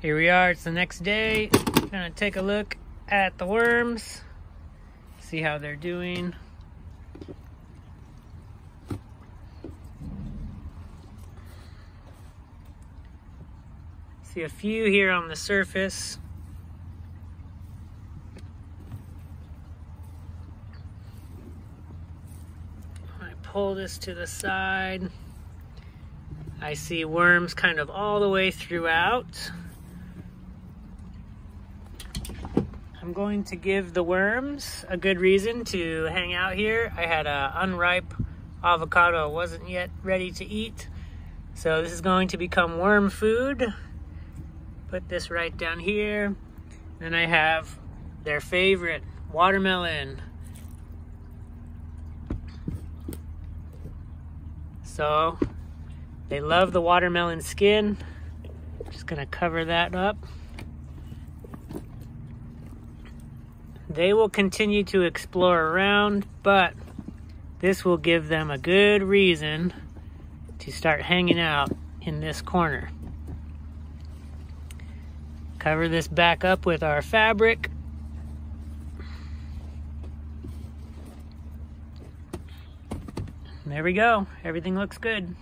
Here we are, it's the next day. Gonna take a look at the worms, see how they're doing. See a few here on the surface. I pull this to the side. I see worms kind of all the way throughout. I'm going to give the worms a good reason to hang out here. I had a unripe avocado, wasn't yet ready to eat. So this is going to become worm food. Put this right down here. Then I have their favorite watermelon. So they love the watermelon skin. Just gonna cover that up. They will continue to explore around, but this will give them a good reason to start hanging out in this corner. Cover this back up with our fabric. There we go. Everything looks good.